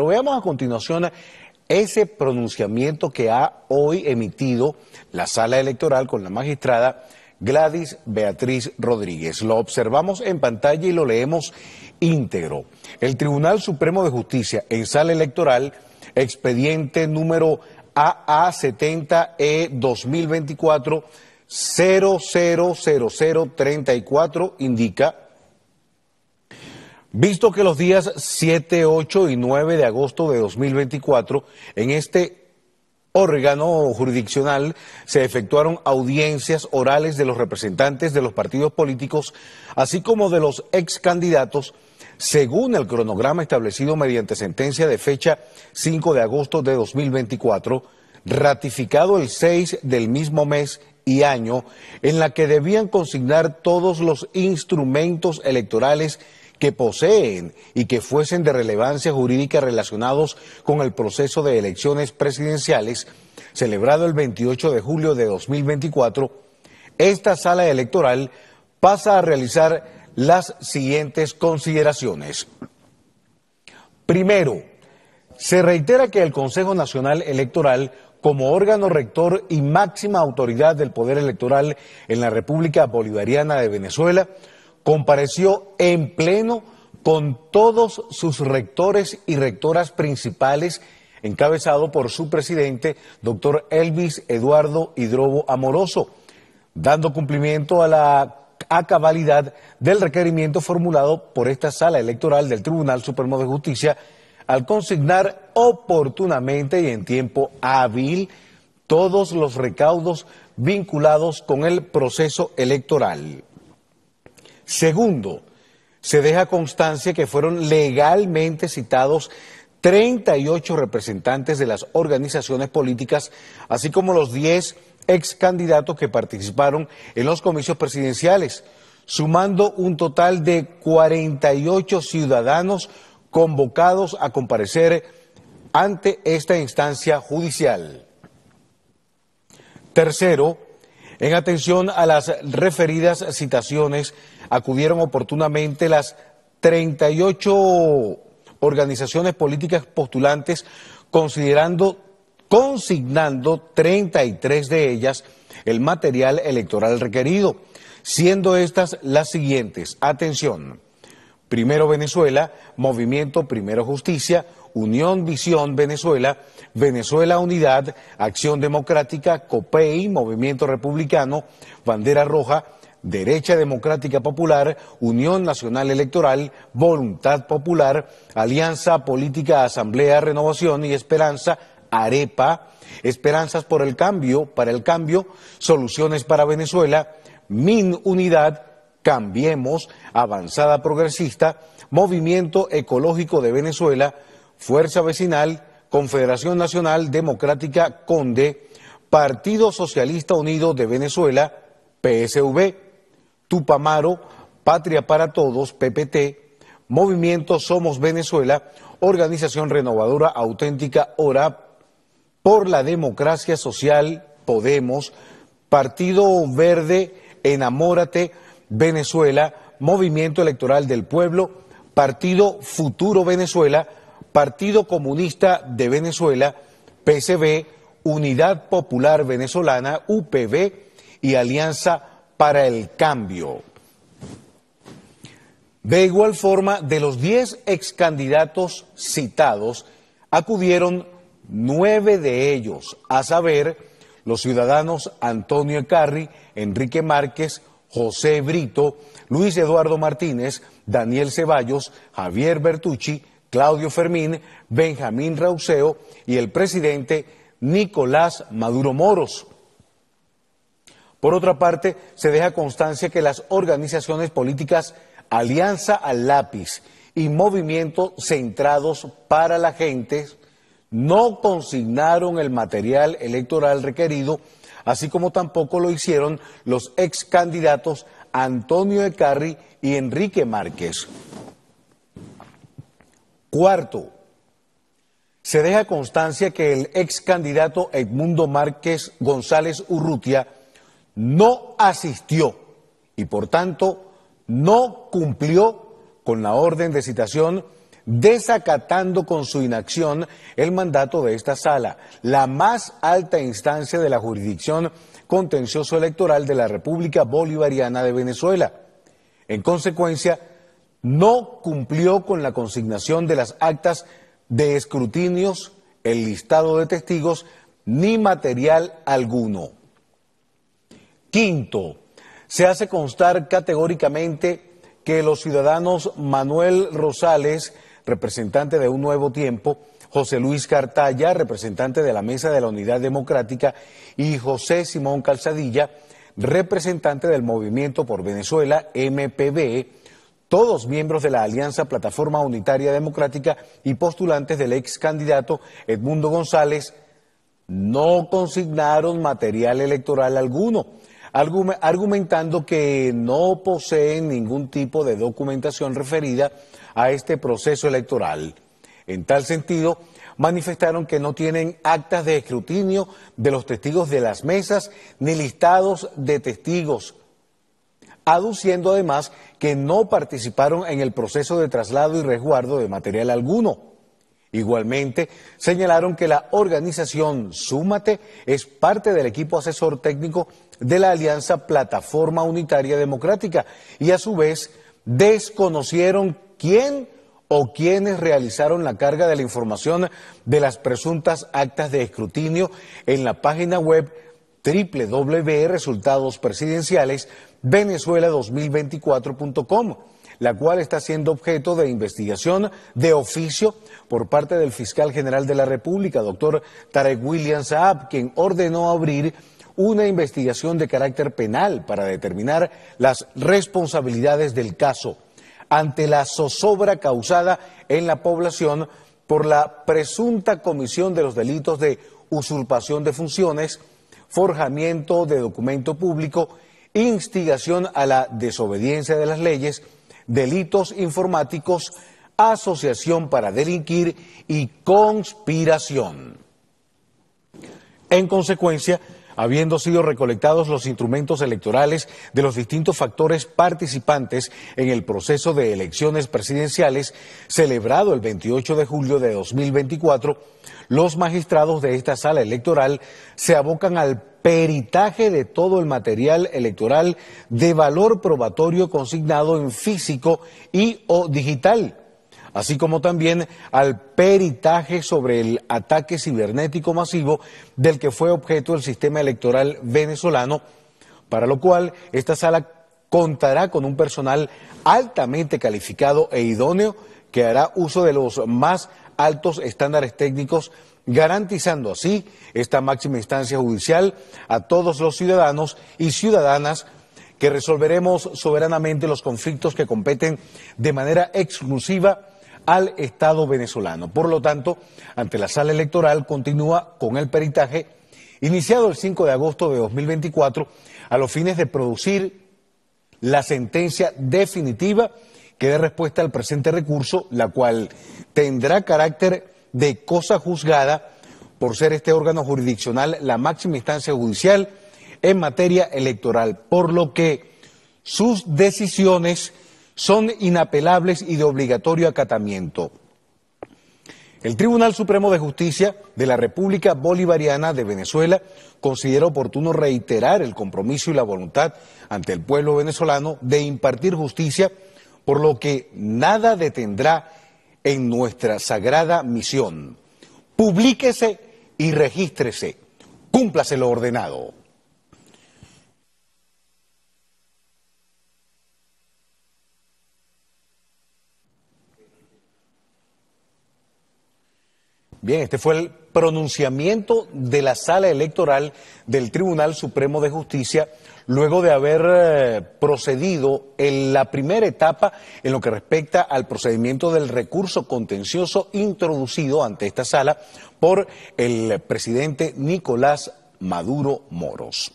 Pero veamos a continuación ese pronunciamiento que ha hoy emitido la sala electoral con la magistrada Gladys Beatriz Rodríguez. Lo observamos en pantalla y lo leemos íntegro. El Tribunal Supremo de Justicia en sala electoral, expediente número AA70E 2024 000034 indica Visto que los días 7, 8 y 9 de agosto de 2024 en este órgano jurisdiccional se efectuaron audiencias orales de los representantes de los partidos políticos, así como de los ex candidatos, según el cronograma establecido mediante sentencia de fecha 5 de agosto de 2024, ratificado el 6 del mismo mes y año, en la que debían consignar todos los instrumentos electorales que poseen y que fuesen de relevancia jurídica relacionados con el proceso de elecciones presidenciales celebrado el 28 de julio de 2024, esta sala electoral pasa a realizar las siguientes consideraciones. Primero, se reitera que el Consejo Nacional Electoral, como órgano rector y máxima autoridad del poder electoral en la República Bolivariana de Venezuela, compareció en pleno con todos sus rectores y rectoras principales, encabezado por su presidente, doctor Elvis Eduardo Hidrobo Amoroso, dando cumplimiento a la cabalidad del requerimiento formulado por esta sala electoral del Tribunal Supremo de Justicia al consignar oportunamente y en tiempo hábil todos los recaudos vinculados con el proceso electoral. Segundo, se deja constancia que fueron legalmente citados 38 representantes de las organizaciones políticas, así como los 10 ex candidatos que participaron en los comicios presidenciales, sumando un total de 48 ciudadanos convocados a comparecer ante esta instancia judicial. Tercero, en atención a las referidas citaciones, acudieron oportunamente las 38 organizaciones políticas postulantes, considerando, consignando 33 de ellas el material electoral requerido, siendo estas las siguientes. Atención. Primero Venezuela, Movimiento Primero Justicia, Unión Visión Venezuela, Venezuela Unidad, Acción Democrática, COPEI, Movimiento Republicano, Bandera Roja, Derecha Democrática Popular, Unión Nacional Electoral, Voluntad Popular, Alianza Política Asamblea Renovación y Esperanza, AREPA, Esperanzas por el Cambio, para el Cambio, Soluciones para Venezuela, MIN Unidad, Cambiemos, Avanzada Progresista, Movimiento Ecológico de Venezuela, Fuerza Vecinal, Confederación Nacional Democrática Conde, Partido Socialista Unido de Venezuela, PSV, Tupamaro, Patria para Todos, PPT, Movimiento Somos Venezuela, Organización Renovadora Auténtica ORA, por la Democracia Social, Podemos, Partido Verde, Enamórate, Venezuela, Movimiento Electoral del Pueblo, Partido Futuro Venezuela, Partido Comunista de Venezuela, PCB, Unidad Popular Venezolana, UPV y Alianza para el cambio. De igual forma, de los 10 ex candidatos citados, acudieron nueve de ellos, a saber, los ciudadanos Antonio Ecarri, Enrique Márquez, José Brito, Luis Eduardo Martínez, Daniel Ceballos, Javier Bertucci, Claudio Fermín, Benjamín Rauseo y el presidente Nicolás Maduro Moros. Por otra parte, se deja constancia que las organizaciones políticas Alianza al Lápiz y Movimiento Centrados para la Gente no consignaron el material electoral requerido, así como tampoco lo hicieron los ex candidatos Antonio Ecarri y Enrique Márquez. Cuarto, se deja constancia que el ex candidato Edmundo Márquez González Urrutia no asistió y por tanto no cumplió con la orden de citación desacatando con su inacción el mandato de esta sala, la más alta instancia de la jurisdicción contencioso electoral de la República Bolivariana de Venezuela. En consecuencia, no cumplió con la consignación de las actas de escrutinios, el listado de testigos, ni material alguno. Quinto, se hace constar categóricamente que los ciudadanos Manuel Rosales, representante de Un Nuevo Tiempo, José Luis Cartaya, representante de la Mesa de la Unidad Democrática, y José Simón Calzadilla, representante del Movimiento por Venezuela, MPB, todos miembros de la Alianza Plataforma Unitaria Democrática y postulantes del ex candidato Edmundo González, no consignaron material electoral alguno, argumentando que no poseen ningún tipo de documentación referida a este proceso electoral. En tal sentido, manifestaron que no tienen actas de escrutinio de los testigos de las mesas ni listados de testigos, aduciendo además que no participaron en el proceso de traslado y resguardo de material alguno. Igualmente, señalaron que la organización Súmate es parte del equipo asesor técnico de la Alianza Plataforma Unitaria Democrática y a su vez desconocieron quién o quienes realizaron la carga de la información de las presuntas actas de escrutinio en la página web www.resultadospresidenciales venezuela2024.com, la cual está siendo objeto de investigación de oficio por parte del fiscal general de la República, doctor Tarek William Saab, quien ordenó abrir una investigación de carácter penal para determinar las responsabilidades del caso ante la zozobra causada en la población por la presunta comisión de los delitos de usurpación de funciones, forjamiento de documento público, instigación a la desobediencia de las leyes, delitos informáticos, asociación para delinquir y conspiración. En consecuencia, habiendo sido recolectados los instrumentos electorales de los distintos factores participantes en el proceso de elecciones presidenciales celebrado el 28 de julio de 2024, los magistrados de esta sala electoral se abocan al peritaje de todo el material electoral de valor probatorio consignado en físico y o digital así como también al peritaje sobre el ataque cibernético masivo del que fue objeto el sistema electoral venezolano, para lo cual esta sala contará con un personal altamente calificado e idóneo que hará uso de los más altos estándares técnicos, garantizando así esta máxima instancia judicial a todos los ciudadanos y ciudadanas que resolveremos soberanamente los conflictos que competen de manera exclusiva al Estado venezolano. Por lo tanto, ante la sala electoral continúa con el peritaje iniciado el 5 de agosto de 2024 a los fines de producir la sentencia definitiva que dé respuesta al presente recurso, la cual tendrá carácter de cosa juzgada por ser este órgano jurisdiccional la máxima instancia judicial en materia electoral, por lo que sus decisiones son inapelables y de obligatorio acatamiento. El Tribunal Supremo de Justicia de la República Bolivariana de Venezuela considera oportuno reiterar el compromiso y la voluntad ante el pueblo venezolano de impartir justicia, por lo que nada detendrá en nuestra sagrada misión. Publíquese y regístrese. Cúmplase lo ordenado. Bien, este fue el pronunciamiento de la sala electoral del Tribunal Supremo de Justicia luego de haber eh, procedido en la primera etapa en lo que respecta al procedimiento del recurso contencioso introducido ante esta sala por el presidente Nicolás Maduro Moros.